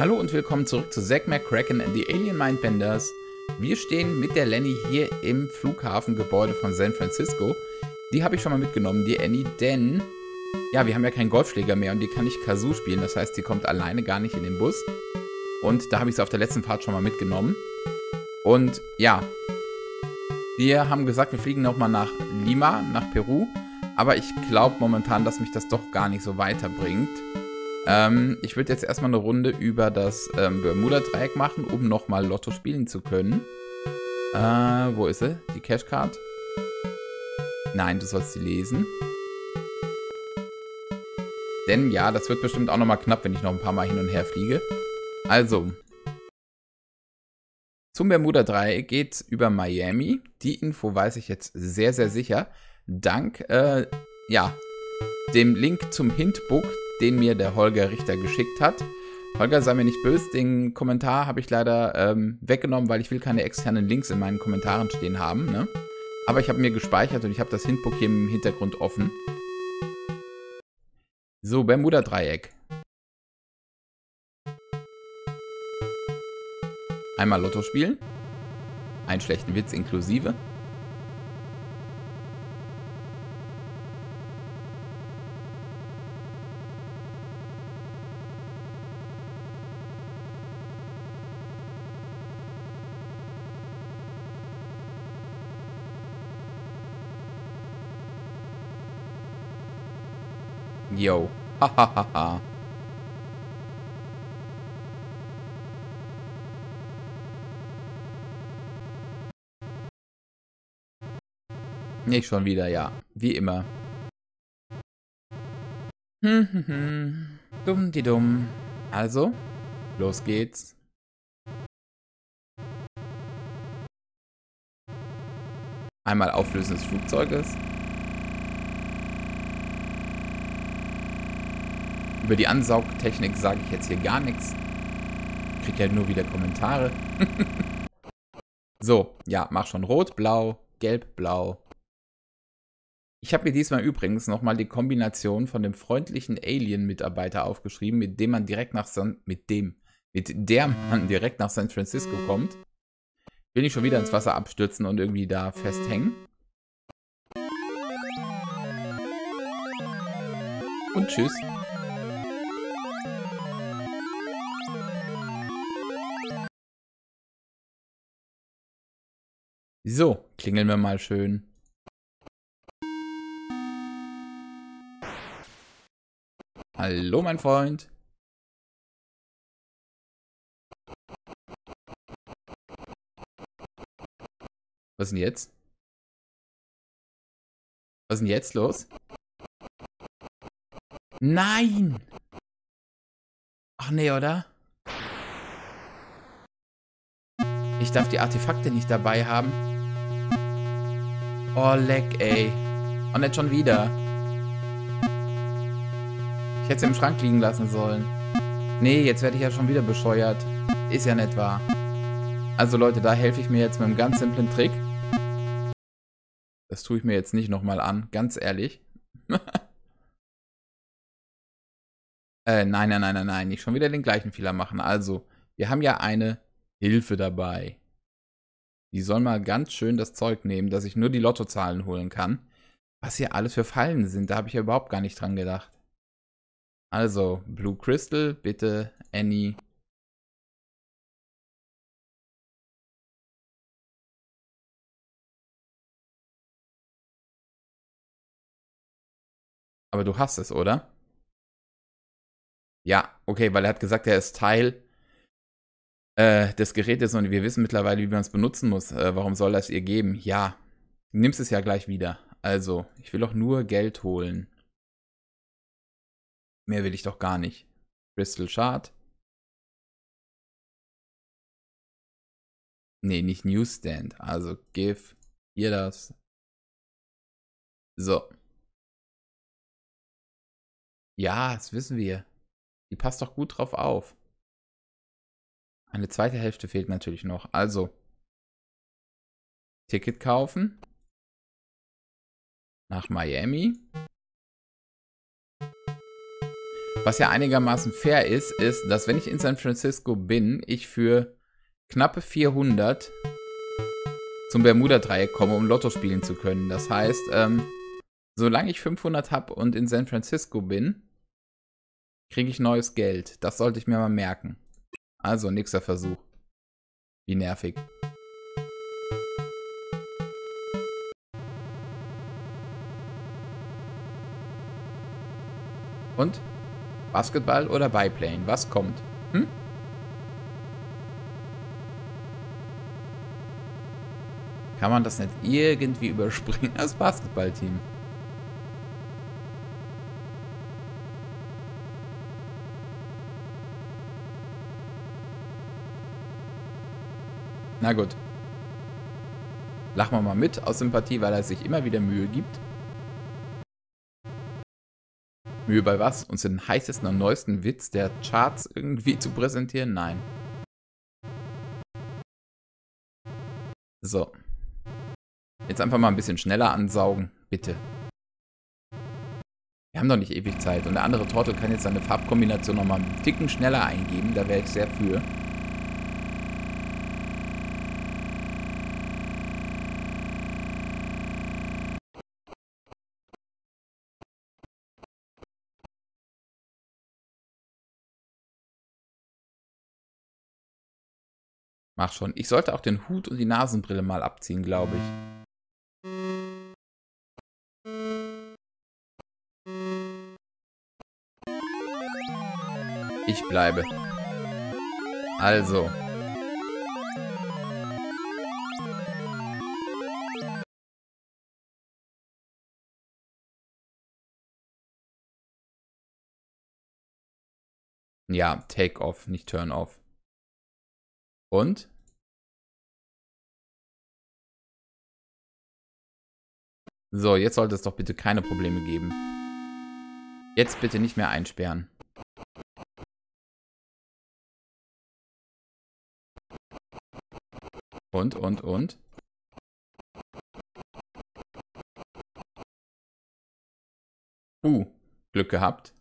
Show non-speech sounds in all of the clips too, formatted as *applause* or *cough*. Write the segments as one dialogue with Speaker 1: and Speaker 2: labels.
Speaker 1: Hallo und willkommen zurück zu Zack McCracken and the Alien Mindbenders. Wir stehen mit der Lenny hier im Flughafengebäude von San Francisco. Die habe ich schon mal mitgenommen, die Annie, denn ja, wir haben ja keinen Golfschläger mehr und die kann nicht Kazoo spielen. Das heißt, sie kommt alleine gar nicht in den Bus. Und da habe ich sie auf der letzten Fahrt schon mal mitgenommen. Und ja, wir haben gesagt, wir fliegen nochmal nach Lima, nach Peru. Aber ich glaube momentan, dass mich das doch gar nicht so weiterbringt. Ähm, ich würde jetzt erstmal eine Runde über das ähm, Bermuda-Dreieck machen, um nochmal Lotto spielen zu können. Äh, wo ist sie? Die Cashcard? Nein, du sollst sie lesen. Denn ja, das wird bestimmt auch nochmal knapp, wenn ich noch ein paar Mal hin und her fliege. Also. Zum Bermuda-Dreieck geht's über Miami. Die Info weiß ich jetzt sehr, sehr sicher. Dank, äh, ja, dem Link zum Hintbook, den mir der Holger Richter geschickt hat. Holger, sei mir nicht böse, den Kommentar habe ich leider ähm, weggenommen, weil ich will keine externen Links in meinen Kommentaren stehen haben. Ne? Aber ich habe mir gespeichert und ich habe das Hintbook hier im Hintergrund offen. So, Bermuda-Dreieck. Einmal Lotto spielen. Einen schlechten Witz inklusive. Yo. Hahaha. Nicht schon wieder, ja. Wie immer. Hm, hm, hm. Dumm, die dumm. Also, los geht's. Einmal Auflösen des Flugzeuges. Über die Ansaugtechnik sage ich jetzt hier gar nichts. Krieg ja nur wieder Kommentare. *laughs* so, ja, mach schon rot, blau, gelb, blau. Ich habe mir diesmal übrigens nochmal die Kombination von dem freundlichen Alien-Mitarbeiter aufgeschrieben, mit dem man direkt nach San mit dem, mit der man direkt nach San Francisco kommt. Will ich schon wieder ins Wasser abstürzen und irgendwie da festhängen. Und tschüss. So, klingeln wir mal schön. Hallo, mein Freund. Was ist denn jetzt? Was ist denn jetzt los? Nein! Ach nee, oder? Ich darf die Artefakte nicht dabei haben. Oh, leck, ey. Und nicht schon wieder. Ich hätte sie im Schrank liegen lassen sollen. Nee, jetzt werde ich ja schon wieder bescheuert. Ist ja nicht wahr. Also Leute, da helfe ich mir jetzt mit einem ganz simplen Trick. Das tue ich mir jetzt nicht nochmal an, ganz ehrlich. *laughs* äh, nein, nein, nein, nein, nein, nicht schon wieder den gleichen Fehler machen. Also, wir haben ja eine Hilfe dabei. Die soll mal ganz schön das Zeug nehmen, dass ich nur die Lottozahlen holen kann. Was hier alles für Fallen sind, da habe ich ja überhaupt gar nicht dran gedacht. Also, Blue Crystal, bitte, Annie. Aber du hast es, oder? Ja, okay, weil er hat gesagt, er ist Teil äh, des Gerätes und wir wissen mittlerweile, wie man es benutzen muss. Äh, warum soll das ihr geben? Ja, nimmst es ja gleich wieder. Also, ich will doch nur Geld holen. Mehr will ich doch gar nicht. Crystal Shard. Nee, nicht Newsstand. Also, give. Hier das. So. Ja, das wissen wir. Die passt doch gut drauf auf. Eine zweite Hälfte fehlt natürlich noch. Also, Ticket kaufen. Nach Miami. Was ja einigermaßen fair ist, ist, dass wenn ich in San Francisco bin, ich für knappe 400 zum Bermuda-Dreieck komme, um Lotto spielen zu können. Das heißt, ähm, solange ich 500 habe und in San Francisco bin, kriege ich neues Geld. Das sollte ich mir mal merken. Also, nächster Versuch. Wie nervig. Und? Basketball oder Biplane? Was kommt? Hm? Kann man das nicht irgendwie überspringen als Basketballteam? Na gut. Lachen wir mal mit aus Sympathie, weil er sich immer wieder Mühe gibt. Mühe bei was? Uns den heißesten und neuesten Witz der Charts irgendwie zu präsentieren? Nein. So. Jetzt einfach mal ein bisschen schneller ansaugen. Bitte. Wir haben doch nicht ewig Zeit. Und der andere Torte kann jetzt seine Farbkombination nochmal einen Ticken schneller eingeben. Da wäre ich sehr für. Mach schon. Ich sollte auch den Hut und die Nasenbrille mal abziehen, glaube ich. Ich bleibe. Also. Ja, Take Off, nicht Turn Off. Und? So, jetzt sollte es doch bitte keine Probleme geben. Jetzt bitte nicht mehr einsperren. Und, und, und? Uh, Glück gehabt.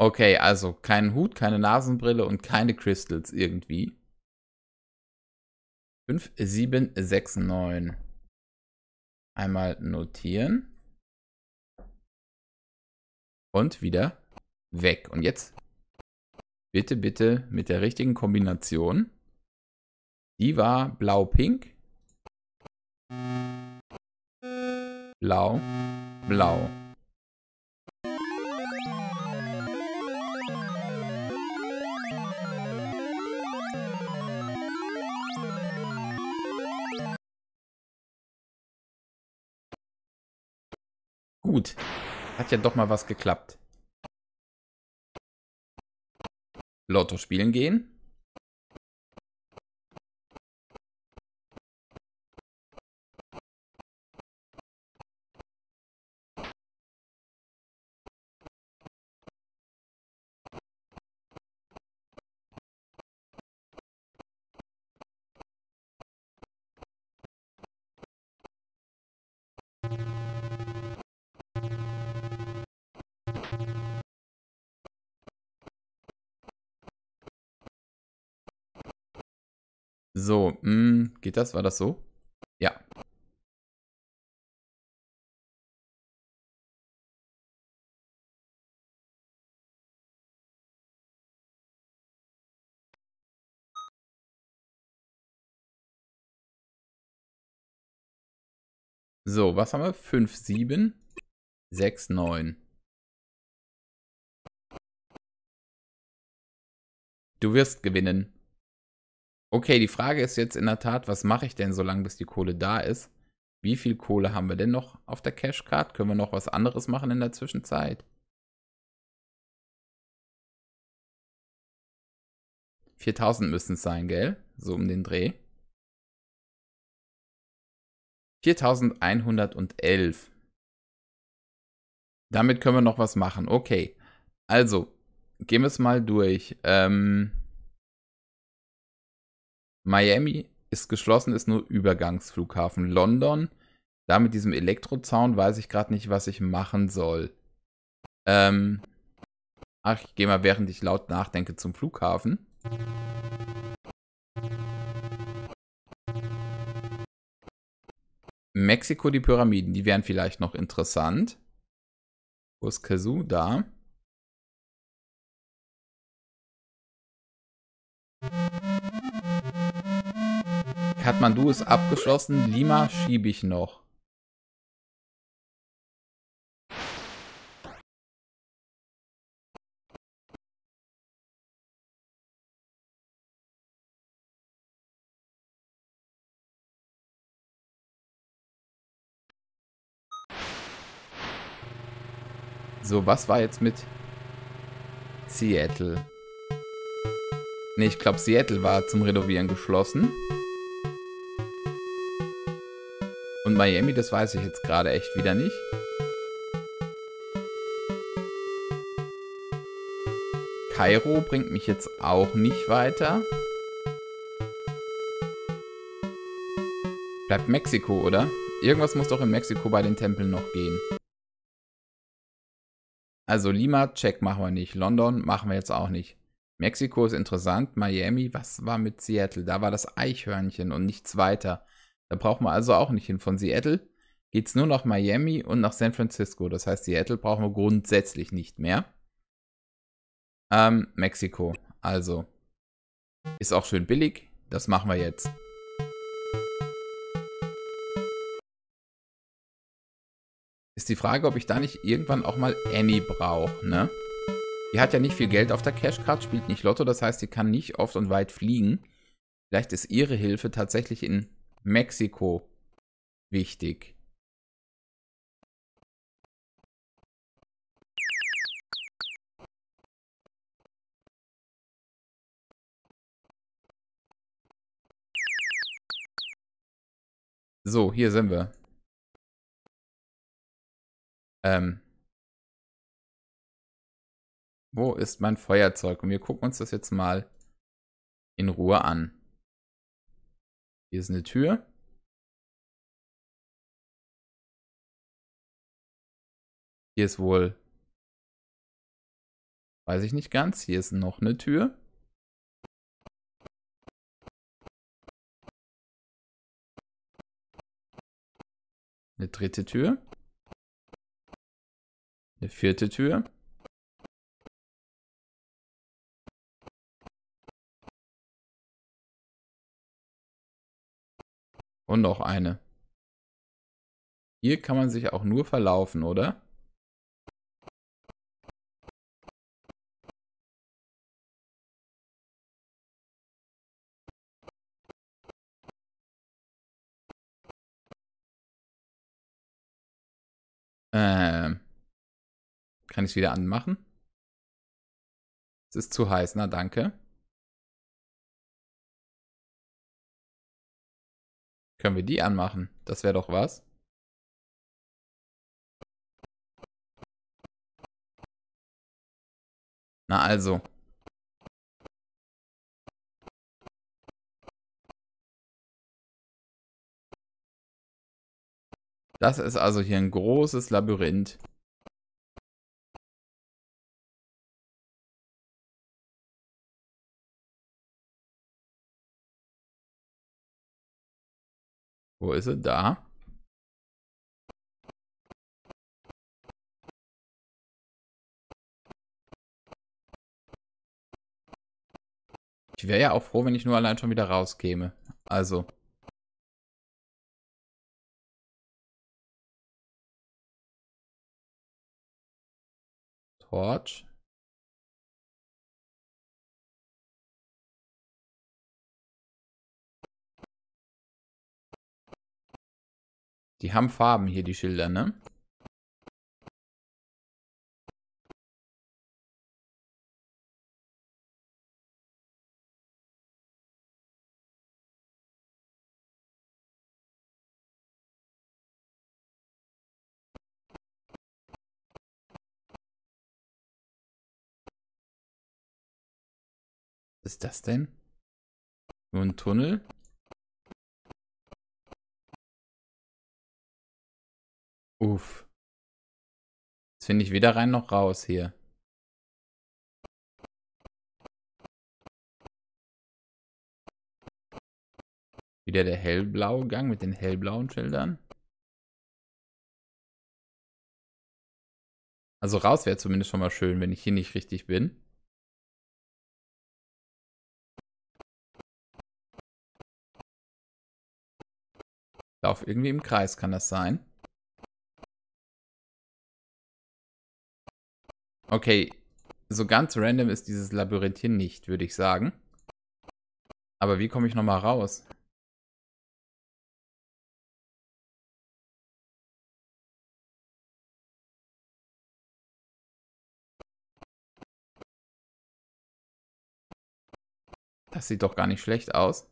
Speaker 1: Okay, also keinen Hut, keine Nasenbrille und keine Crystals irgendwie. 5, 7, 6, 9. Einmal notieren. Und wieder weg. Und jetzt bitte, bitte mit der richtigen Kombination. Die war blau-pink. Blau, blau. Gut. Hat ja doch mal was geklappt. Lotto spielen gehen. So, mh, hm, geht das? War das so? Ja. So, was haben wir? 5, 7, 6, 9. Du wirst gewinnen. Okay, die Frage ist jetzt in der Tat, was mache ich denn so lange, bis die Kohle da ist? Wie viel Kohle haben wir denn noch auf der Cashcard? Können wir noch was anderes machen in der Zwischenzeit? 4000 müssen es sein, gell? So um den Dreh. 4111. Damit können wir noch was machen. Okay. Also, gehen wir es mal durch. Ähm, Miami ist geschlossen, ist nur Übergangsflughafen. London, Da mit diesem Elektrozaun weiß ich gerade nicht, was ich machen soll. Ähm. Ach, ich gehe mal, während ich laut nachdenke, zum Flughafen. Mexiko, die Pyramiden, die wären vielleicht noch interessant. Wo ist Kazoo? Da. Kathmandu ist abgeschlossen. Lima schiebe ich noch. So, was war jetzt mit Seattle? Ne, ich glaube, Seattle war zum Renovieren geschlossen. Miami, das weiß ich jetzt gerade echt wieder nicht. Kairo bringt mich jetzt auch nicht weiter. Bleibt Mexiko, oder? Irgendwas muss doch in Mexiko bei den Tempeln noch gehen. Also Lima, check, machen wir nicht. London machen wir jetzt auch nicht. Mexiko ist interessant. Miami, was war mit Seattle? Da war das Eichhörnchen und nichts weiter. Da brauchen wir also auch nicht hin. Von Seattle geht es nur nach Miami und nach San Francisco. Das heißt, Seattle brauchen wir grundsätzlich nicht mehr. Ähm, Mexiko. Also. Ist auch schön billig. Das machen wir jetzt. Ist die Frage, ob ich da nicht irgendwann auch mal Annie brauche, ne? Die hat ja nicht viel Geld auf der Cashcard, spielt nicht Lotto, das heißt, sie kann nicht oft und weit fliegen. Vielleicht ist ihre Hilfe tatsächlich in Mexiko wichtig. So, hier sind wir. Ähm. Wo ist mein Feuerzeug? Und wir gucken uns das jetzt mal in Ruhe an. Hier ist eine Tür. Hier ist wohl... Weiß ich nicht ganz. Hier ist noch eine Tür. Eine dritte Tür. Eine vierte Tür. Und noch eine. Hier kann man sich auch nur verlaufen, oder? Ähm. Kann ich es wieder anmachen? Es ist zu heiß, na danke. Können wir die anmachen? Das wäre doch was. Na also. Das ist also hier ein großes Labyrinth. Wo ist er? Da. Ich wäre ja auch froh, wenn ich nur allein schon wieder rauskäme. Also. Torch. Die haben Farben hier, die Schilder, ne? Was ist das denn? Nur ein Tunnel? Uff. Jetzt finde ich weder rein noch raus hier. Wieder der hellblaue Gang mit den hellblauen Schildern. Also raus wäre zumindest schon mal schön, wenn ich hier nicht richtig bin. Lauf irgendwie im Kreis, kann das sein? Okay, so ganz random ist dieses Labyrinth hier nicht, würde ich sagen. Aber wie komme ich nochmal raus? Das sieht doch gar nicht schlecht aus.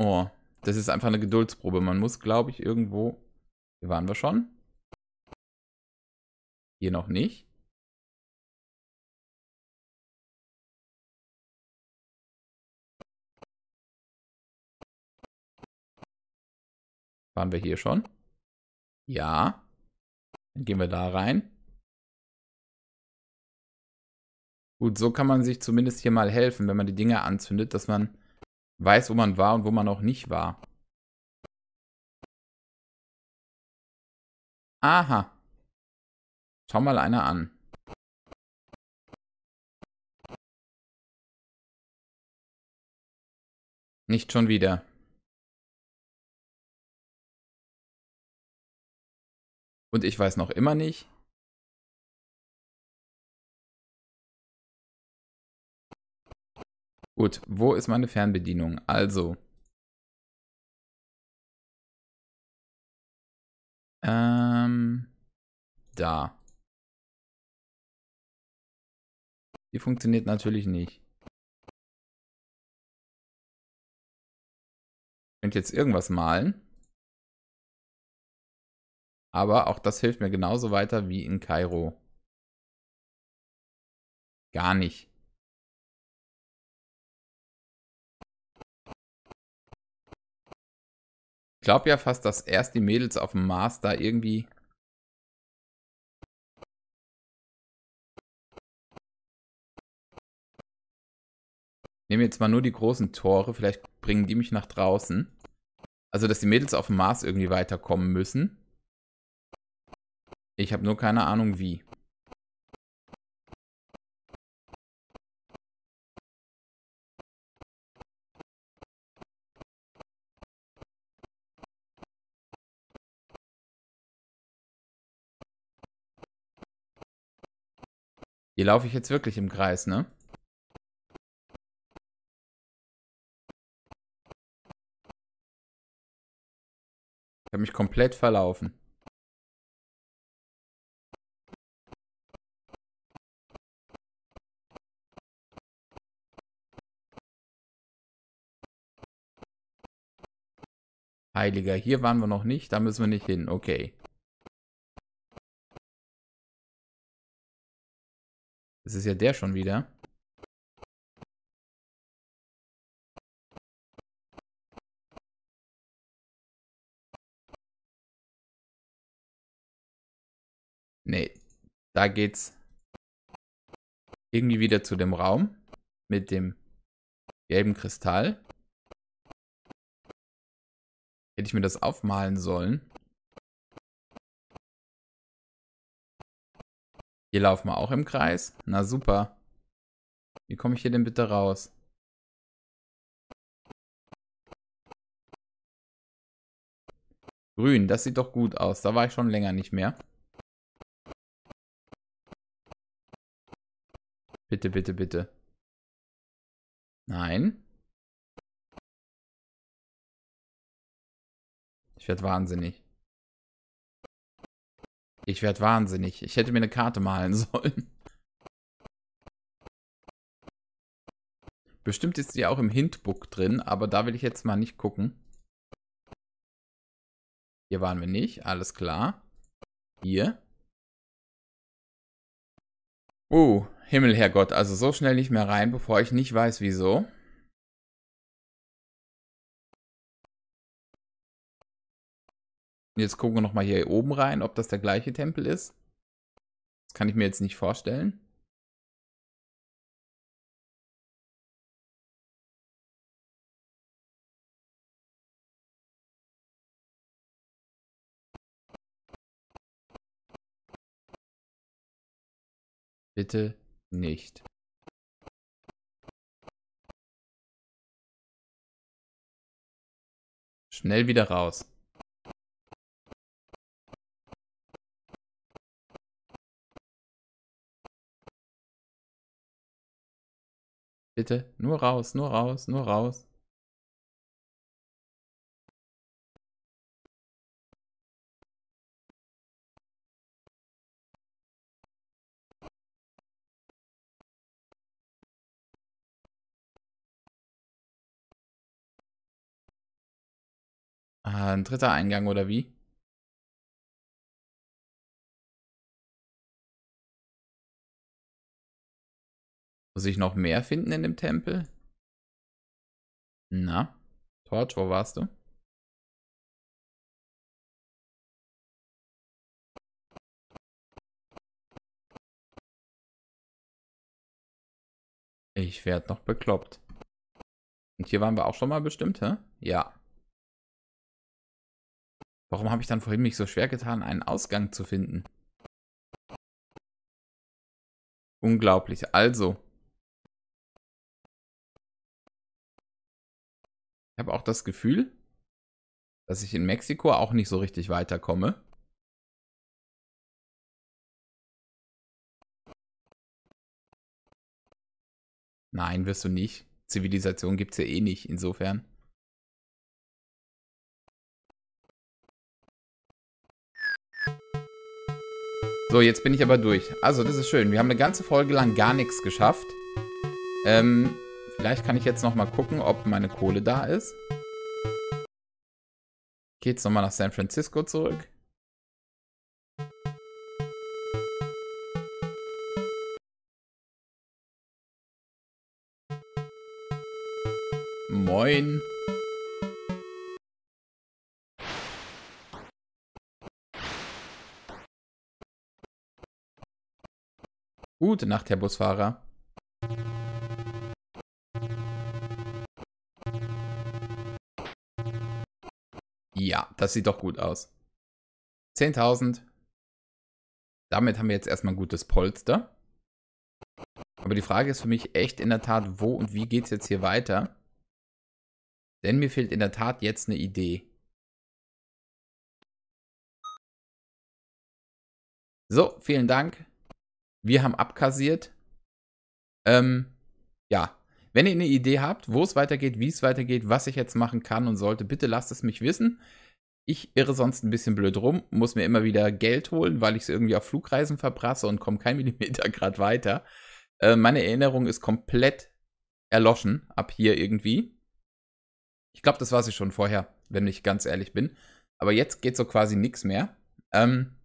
Speaker 1: Oh, das ist einfach eine Geduldsprobe. Man muss, glaube ich, irgendwo... Hier waren wir schon. Hier noch nicht. Waren wir hier schon? Ja. Dann gehen wir da rein. Gut, so kann man sich zumindest hier mal helfen, wenn man die Dinge anzündet, dass man weiß, wo man war und wo man auch nicht war. Aha. Schau mal einer an. Nicht schon wieder. Und ich weiß noch immer nicht. Gut, wo ist meine Fernbedienung? Also. Ähm. Da. Die funktioniert natürlich nicht. Ich könnte jetzt irgendwas malen. Aber auch das hilft mir genauso weiter wie in Kairo. Gar nicht. Glaube ja fast, dass erst die Mädels auf dem Mars da irgendwie... Nehmen jetzt mal nur die großen Tore, vielleicht bringen die mich nach draußen. Also, dass die Mädels auf dem Mars irgendwie weiterkommen müssen. Ich habe nur keine Ahnung wie. Hier laufe ich jetzt wirklich im Kreis, ne? Ich habe mich komplett verlaufen. Heiliger, hier waren wir noch nicht, da müssen wir nicht hin. Okay. Das ist ja der schon wieder. Nee, da geht's irgendwie wieder zu dem Raum mit dem gelben Kristall. Hätte ich mir das aufmalen sollen. Hier laufen wir auch im Kreis. Na super. Wie komme ich hier denn bitte raus? Grün, das sieht doch gut aus. Da war ich schon länger nicht mehr. Bitte, bitte, bitte. Nein. Ich werde wahnsinnig. Ich werde wahnsinnig. Ich hätte mir eine Karte malen *laughs* sollen. Bestimmt ist die auch im Hintbook drin, aber da will ich jetzt mal nicht gucken. Hier waren wir nicht, alles klar. Hier. Oh, Himmel, Herrgott, also so schnell nicht mehr rein, bevor ich nicht weiß, wieso. Jetzt gucken wir nochmal hier oben rein, ob das der gleiche Tempel ist. Das kann ich mir jetzt nicht vorstellen. Bitte nicht. Schnell wieder raus. Bitte, nur raus, nur raus, nur raus. Ah, ein dritter Eingang oder wie? Muss ich noch mehr finden in dem Tempel? Na? Torch, wo warst du? Ich werde noch bekloppt. Und hier waren wir auch schon mal bestimmt, hä? Ja. Warum habe ich dann vorhin mich so schwer getan, einen Ausgang zu finden? Unglaublich. Also. Ich habe auch das Gefühl, dass ich in Mexiko auch nicht so richtig weiterkomme. Nein, wirst du nicht. Zivilisation gibt es ja eh nicht, insofern. So, jetzt bin ich aber durch. Also, das ist schön. Wir haben eine ganze Folge lang gar nichts geschafft. Ähm, vielleicht kann ich jetzt nochmal gucken, ob meine Kohle da ist. Geht's nochmal nach San Francisco zurück. Moin. Gute Nacht, Herr Busfahrer. Das sieht doch gut aus. 10.000. Damit haben wir jetzt erstmal ein gutes Polster. Aber die Frage ist für mich echt in der Tat, wo und wie geht es jetzt hier weiter? Denn mir fehlt in der Tat jetzt eine Idee. So, vielen Dank. Wir haben abkassiert. Ähm, ja. Wenn ihr eine Idee habt, wo es weitergeht, wie es weitergeht, was ich jetzt machen kann und sollte, bitte lasst es mich wissen. Ich irre sonst ein bisschen blöd rum, muss mir immer wieder Geld holen, weil ich es irgendwie auf Flugreisen verbrasse und komme kein *laughs* Millimeter grad weiter. Äh, meine Erinnerung ist komplett erloschen ab hier irgendwie. Ich glaube, das war sie schon vorher, wenn ich ganz ehrlich bin. Aber jetzt geht so quasi nichts mehr. Ähm,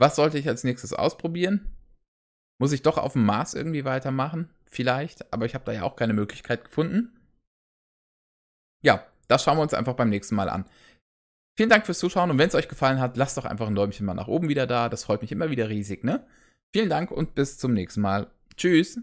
Speaker 1: was sollte ich als nächstes ausprobieren? Muss ich doch auf dem Mars irgendwie weitermachen? Vielleicht, aber ich habe da ja auch keine Möglichkeit gefunden. Ja, das schauen wir uns einfach beim nächsten Mal an. Vielen Dank fürs Zuschauen und wenn es euch gefallen hat, lasst doch einfach ein Däumchen mal nach oben wieder da. Das freut mich immer wieder riesig, ne? Vielen Dank und bis zum nächsten Mal. Tschüss.